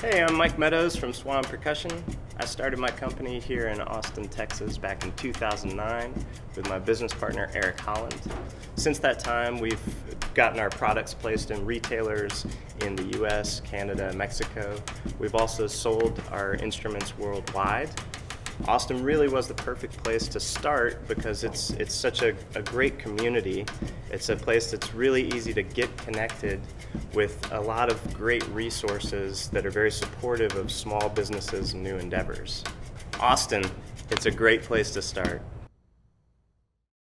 Hey, I'm Mike Meadows from Swan Percussion. I started my company here in Austin, Texas back in 2009 with my business partner Eric Holland. Since that time, we've gotten our products placed in retailers in the US, Canada, Mexico. We've also sold our instruments worldwide. Austin really was the perfect place to start because it's it's such a, a, great community. It's a place that's really easy to get connected with a lot of great resources that are very supportive of small businesses and new endeavors. Austin, it's a great place to start.